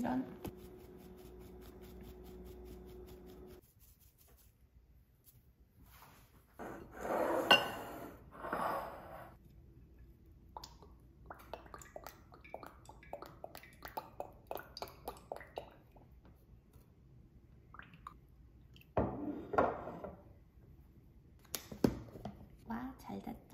이런 와, 잘 됐다.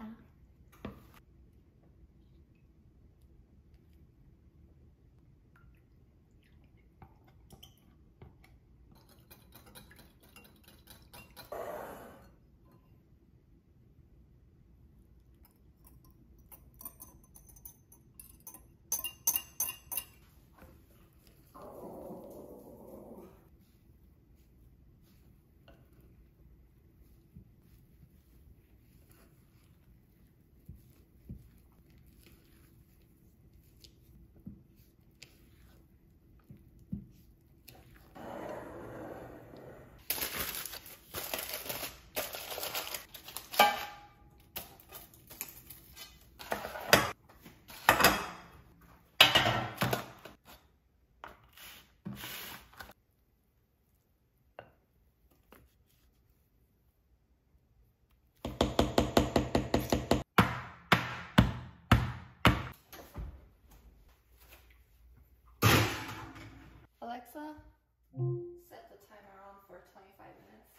Alexa, set the timer on for 25 minutes.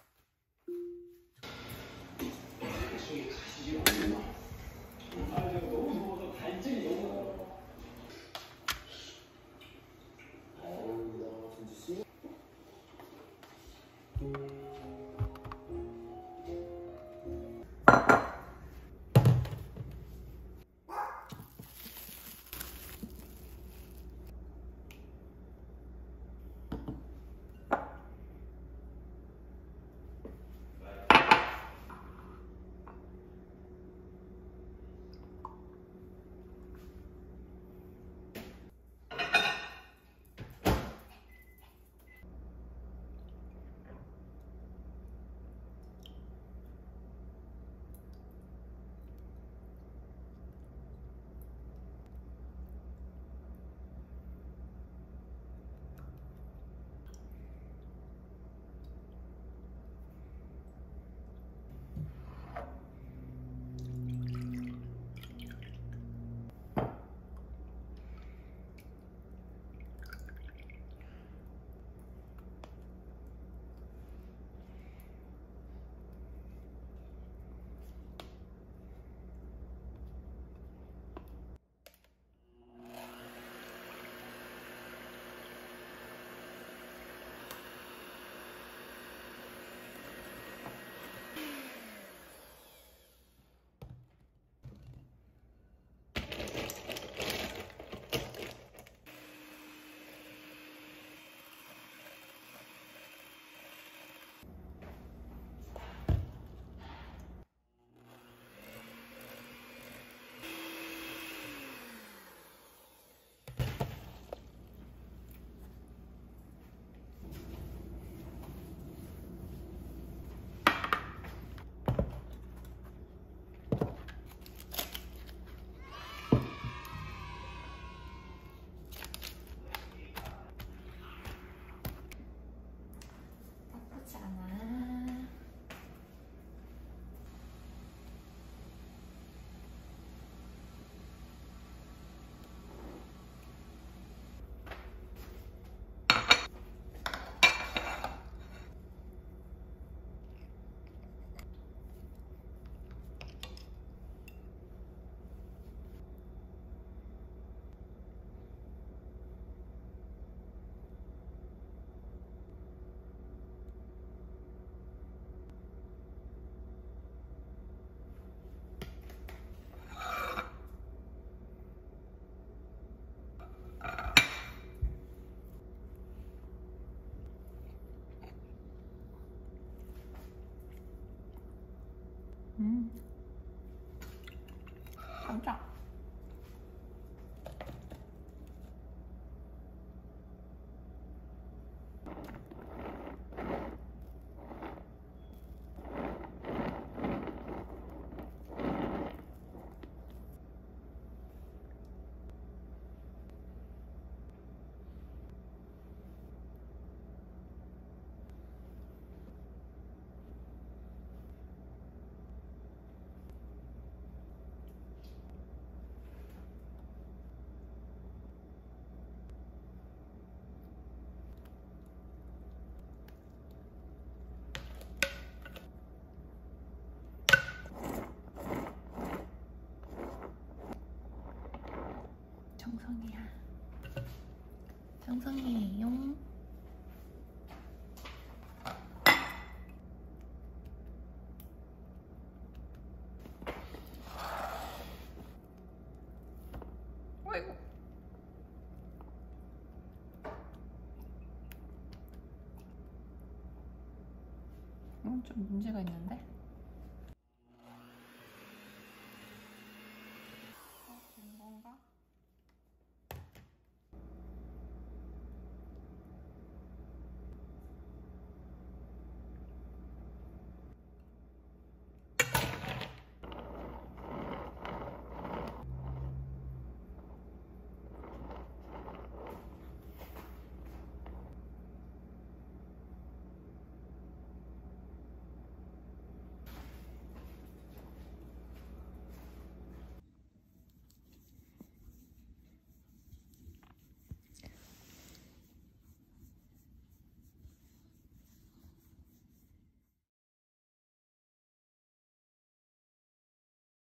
정성이야. 정성이에요. 아이고. 음, 좀 문제가 있는데?